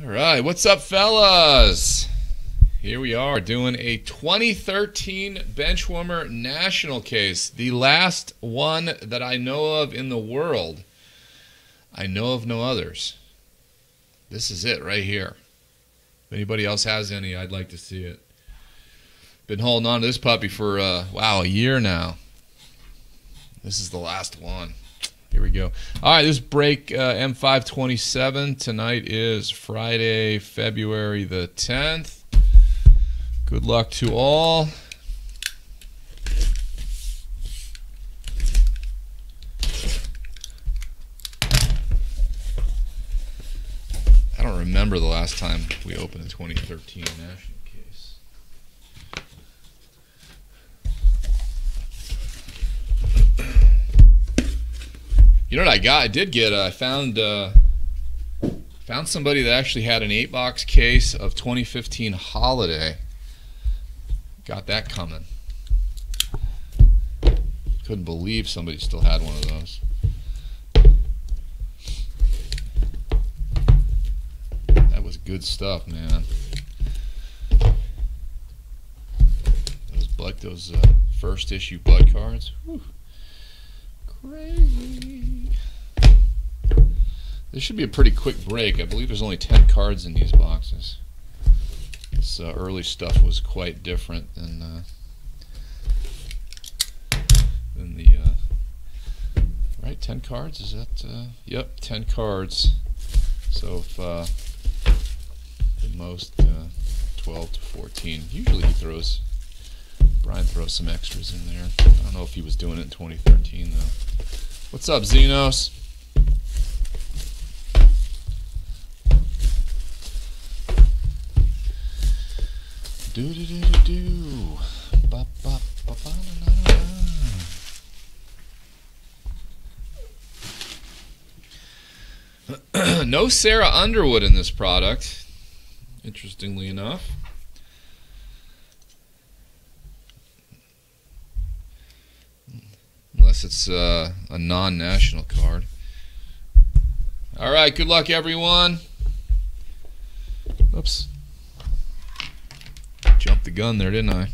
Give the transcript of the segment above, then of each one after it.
All right, what's up, fellas? Here we are doing a 2013 Benchwarmer National case, the last one that I know of in the world. I know of no others. This is it right here. If anybody else has any, I'd like to see it. Been holding on to this puppy for, uh, wow, a year now. This is the last one. Here we go. All right, this break uh, M527. Tonight is Friday, February the 10th. Good luck to all. I don't remember the last time we opened a 2013 national You know what I got? I did get. Uh, I found uh, found somebody that actually had an eight box case of 2015 Holiday. Got that coming. Couldn't believe somebody still had one of those. That was good stuff, man. Those like those uh, first issue Bud cards. Whew. Crazy. This should be a pretty quick break. I believe there's only 10 cards in these boxes. This uh, early stuff was quite different than uh, than the uh, right 10 cards. Is that uh, yep 10 cards. So if uh, the most uh, 12 to 14. Usually he throws Brian throws some extras in there. I don't know if he was doing it in 2013 though. What's up, Xenos? Do do do do do. Ba, ba, ba, ba, na, na, na. no Sarah Underwood in this product, interestingly enough. Unless it's uh, a non national card. All right, good luck, everyone. Oops. The gun there, didn't I?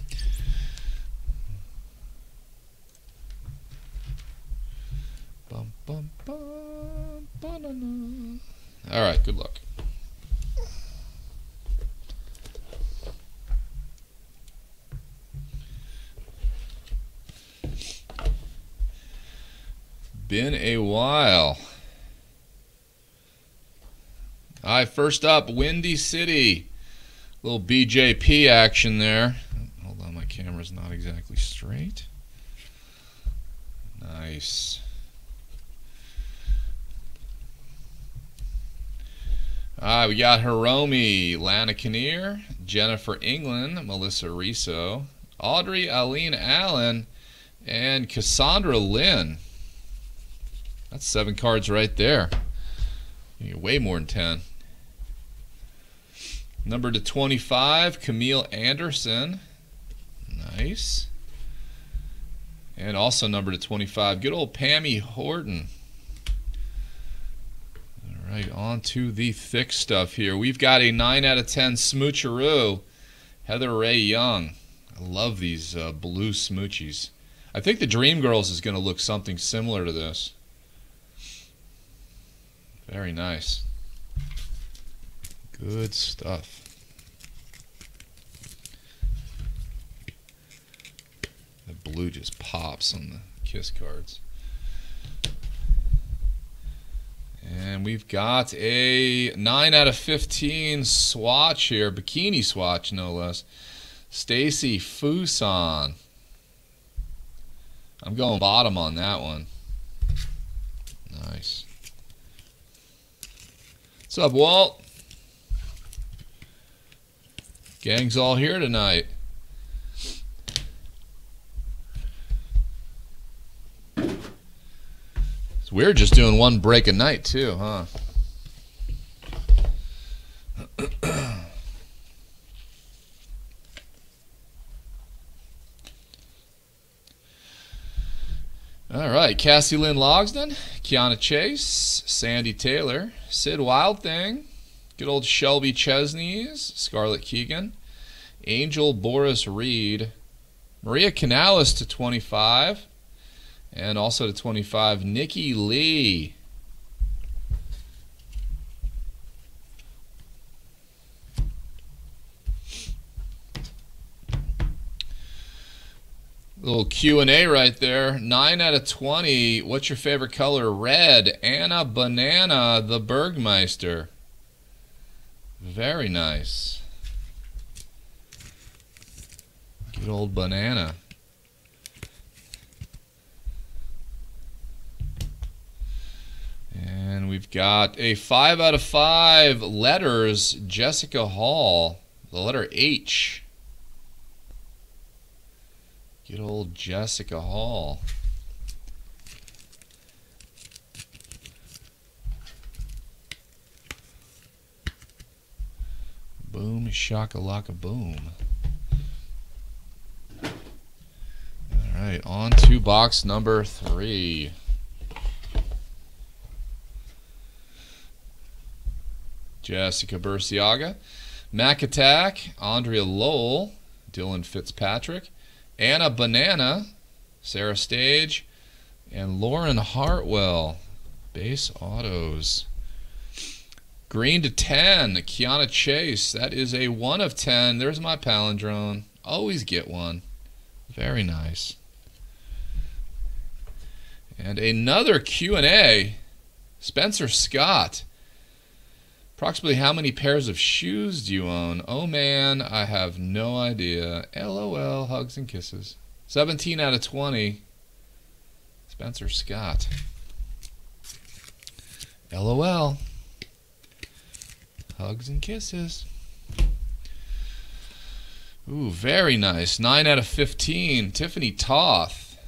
Bum, bum, bum. All right, good luck. Been a while. All right, first up, Windy City. Little BJP action there. Hold on, my camera's not exactly straight. Nice. Right, we got Hiromi, Lana Kinnear, Jennifer England, Melissa Riso, Audrey Aleen Allen, and Cassandra Lynn. That's seven cards right there. You way more than 10. Number to 25, Camille Anderson. Nice. And also number to 25, good old Pammy Horton. All right, on to the thick stuff here. We've got a 9 out of 10 Smoocheroo, Heather Rae Young. I love these uh, blue smoochies. I think the Dream Girls is going to look something similar to this. Very nice. Good stuff. The blue just pops on the Kiss cards. And we've got a 9 out of 15 swatch here, bikini swatch no less. Stacy Fuson. I'm going bottom on that one. Nice. What's up, Walt? Gang's all here tonight. We're just doing one break a night too, huh? All right, Cassie Lynn Logsden, Kiana Chase, Sandy Taylor, Sid Wild Thing, Good old Shelby Chesneys, Scarlett Keegan, Angel Boris Reed, Maria Kanellis to 25, and also to 25, Nikki Lee. Little Q&A right there. 9 out of 20. What's your favorite color? Red. Anna Banana, the Bergmeister. Very nice. Good old banana. And we've got a 5 out of 5 letters, Jessica Hall, the letter H. Good old Jessica Hall. Boom, shakalaka boom. All right, on to box number three. Jessica Burciaga, Mac Attack, Andrea Lowell, Dylan Fitzpatrick, Anna Banana, Sarah Stage, and Lauren Hartwell. Base autos. Green to 10, Kiana Chase. That is a 1 of 10. There's my palindrome. Always get one. Very nice. And another Q&A. Spencer Scott. Approximately how many pairs of shoes do you own? Oh man, I have no idea. LOL, hugs and kisses. 17 out of 20. Spencer Scott. LOL. Hugs and kisses. Ooh, very nice. 9 out of 15. Tiffany Toth.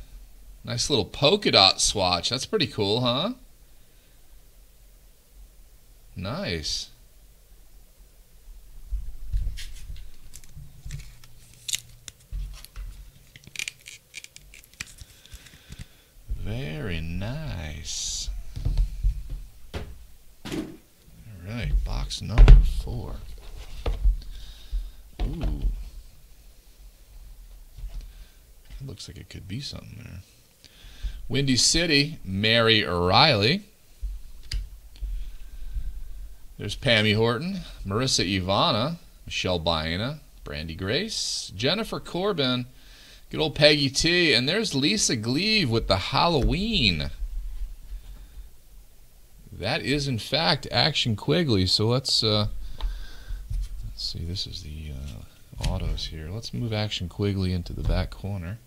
Nice little polka dot swatch. That's pretty cool, huh? Nice. Very nice. All right, number four. Ooh. Looks like it could be something there. Windy City, Mary O'Reilly. There's Pammy Horton, Marissa Ivana, Michelle Baena, Brandy Grace, Jennifer Corbin, good old Peggy T, and there's Lisa Gleave with the Halloween. That is in fact Action Quigley. So let's uh, let's see. This is the uh, autos here. Let's move Action Quigley into the back corner.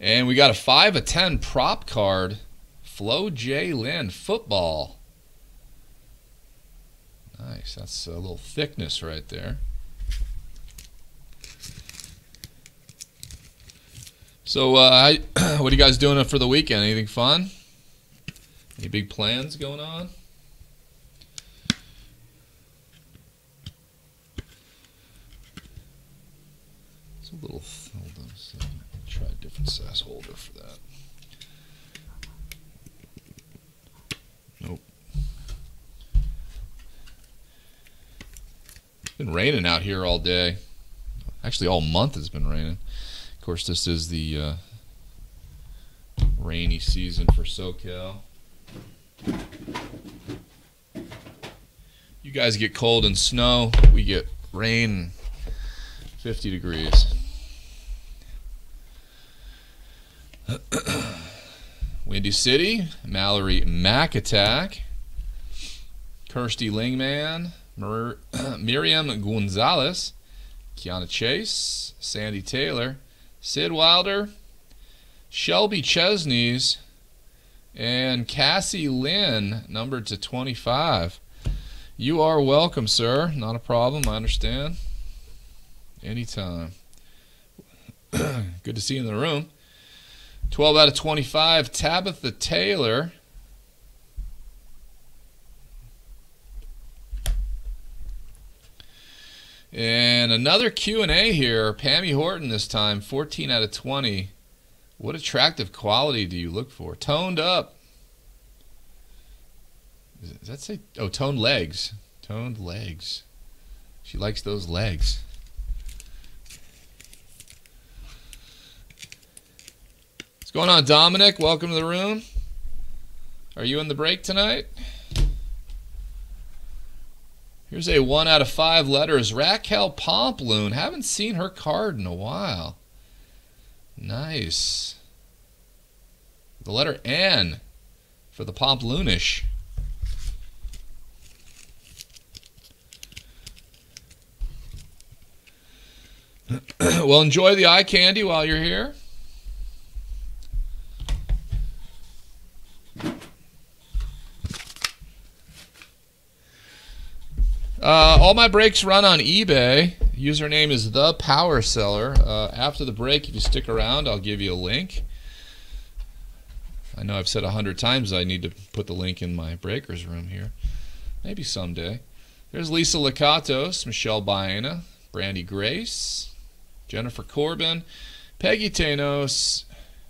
And we got a 5 of 10 prop card. Flo Jalin, football. Nice. That's a little thickness right there. So, uh, what are you guys doing for the weekend? Anything fun? Any big plans going on? It's a little. Hold on a second. Try a different size holder for that. Nope. It's been raining out here all day. Actually, all month has been raining. Of course, this is the uh, rainy season for SoCal. You guys get cold and snow. We get rain, 50 degrees. Windy City, Mallory Mac Attack, Kirsty Lingman, Mir- Miriam Gonzalez, Kiana Chase, Sandy Taylor, Sid Wilder, Shelby Chesneys, and Cassie Lynn, numbered to 25. You are welcome, sir. Not a problem. I understand. Anytime. Good to see you in the room. 12 out of 25, Tabitha Taylor. And another Q&A here. Pammy Horton this time, 14 out of 20. What attractive quality do you look for? Toned up. Does that say? Oh, toned legs. Toned legs. She likes those legs. What's going on, Dominic? Welcome to the room. Are you in the break tonight? Here's a one out of five letters. Raquel Pomplun. Haven't seen her card in a while. Nice. The letter N for the Pomploonish. well, enjoy the eye candy while you're here. Uh, all my breaks run on eBay. Username is the Power Seller. Uh, after the break, if you stick around, I'll give you a link. I know I've said a hundred times I need to put the link in my breakers room here. Maybe someday. There's Lisa Lakatos, Michelle Baena, Brandy Grace, Jennifer Corbin, Peggy Tanos,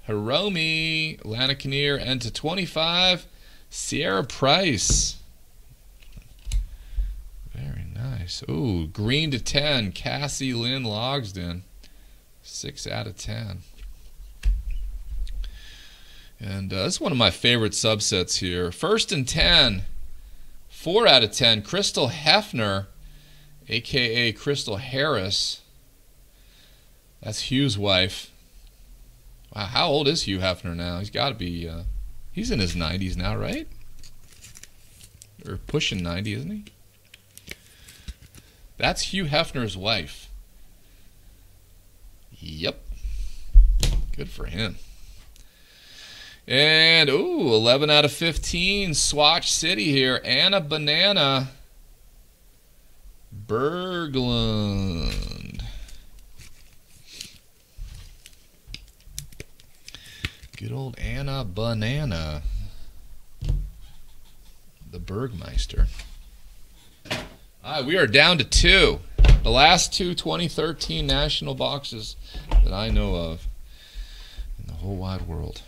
Hiromi, Lana Kinnear, and to 25, Sierra Price. Nice. Ooh, green to 10, Cassie Lynn Logsden. 6 out of 10. And uh, this is one of my favorite subsets here. First and 10, 4 out of 10, Crystal Hefner, aka Crystal Harris. That's Hugh's wife. Wow, how old is Hugh Hefner now? He's got to be, uh, he's in his 90s now, right? Or pushing 90, isn't he? That's Hugh Hefner's wife. Yep. Good for him. And, ooh, 11 out of 15. Swatch City here. Anna Banana. Berglund. Good old Anna Banana. The Bergmeister. We are down to two. The last two 2013 national boxes that I know of in the whole wide world.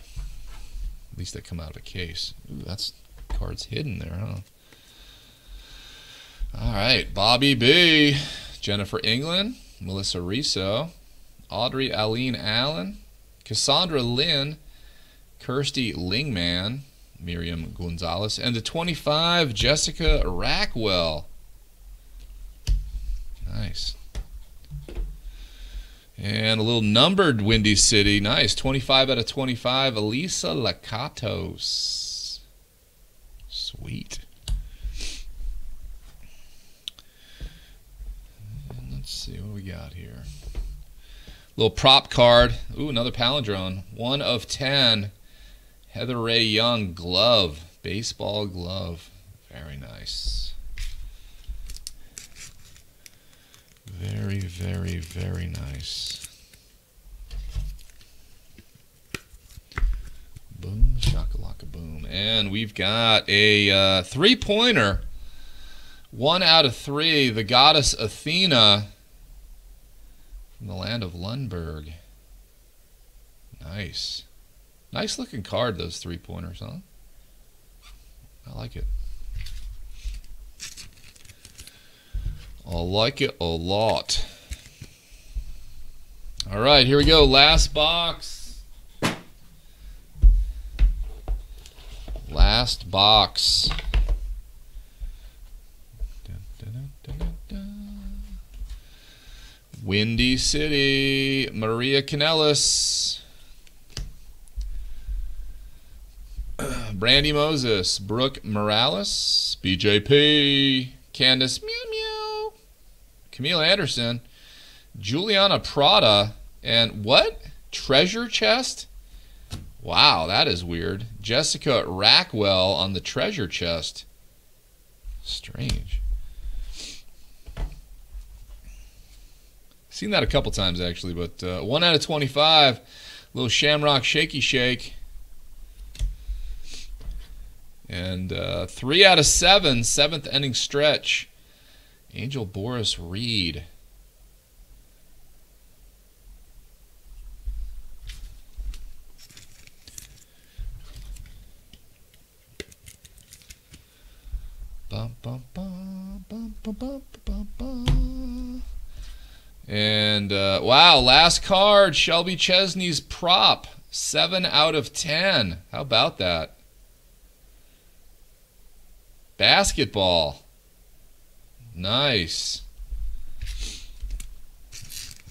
At least they come out of a case. Ooh, that's cards hidden there, huh? All right, Bobby B, Jennifer England, Melissa Riso, Audrey Aleen Allen, Cassandra Lynn, Kirsty Lingman, Miriam Gonzalez, and the 25, Jessica Rackwell. Nice. And a little numbered Windy City. Nice. 25 out of 25. Elisa Lakatos. Sweet. And let's see what we got here. Little prop card. Ooh, another palindrome. One of 10. Heather Rae Young glove. Baseball glove. Very nice. Very, very, very nice. Boom, shakalaka boom. And we've got a uh, three pointer. One out of three. The goddess Athena from the land of Lundberg. Nice. Nice looking card, those three pointers, huh? I like it. I like it a lot. All right, here we go. Last box. Last box. Windy City, Maria Kanellis, Brandy Moses, Brooke Morales, BJP, Candace Camille Anderson, Juliana Prada, and what? Treasure chest? Wow, that is weird. Jessica Rackwell on the treasure chest. Strange. Seen that a couple times actually, but uh, one out of 25. Little Shamrock Shaky Shake. And uh, three out of seven, seventh inning stretch. Angel Boris Reed. And uh, wow, last card Shelby Chesney's prop. 7 out of 10. How about that? Basketball. Nice.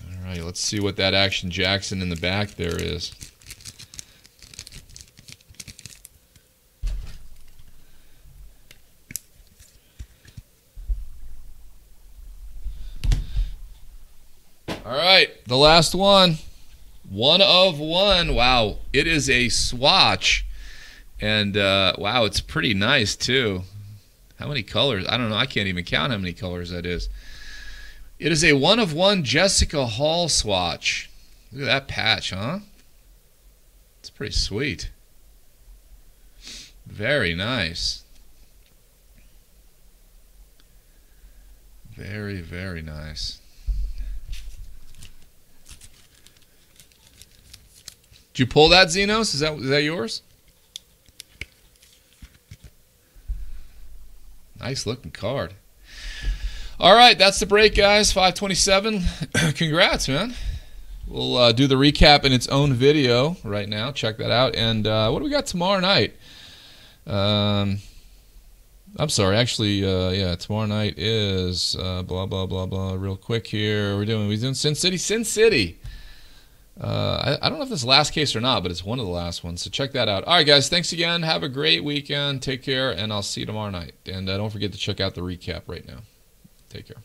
All right, let's see what that Action Jackson in the back there is. All right, the last one. One of one. Wow, it is a swatch. And uh, wow, it's pretty nice too. How many colors? I don't know. I can't even count how many colors that is. It is a one of one Jessica Hall swatch. Look at that patch, huh? It's pretty sweet. Very nice. Very, very nice. Did you pull that, Xenos? Is that is that yours? Nice looking card. All right, that's the break, guys. 527. Congrats, man. We'll uh, do the recap in its own video right now. Check that out. And uh, what do we got tomorrow night? Um, I'm sorry. Actually, uh, yeah, tomorrow night is uh, blah blah blah blah. Real quick here, we're doing we're doing Sin City, Sin City. Uh, I, I, don't know if this last case or not, but it's one of the last ones. So check that out. All right, guys. Thanks again. Have a great weekend. Take care, and I'll see you tomorrow night. And uh, don't forget to check out the recap right now. Take care.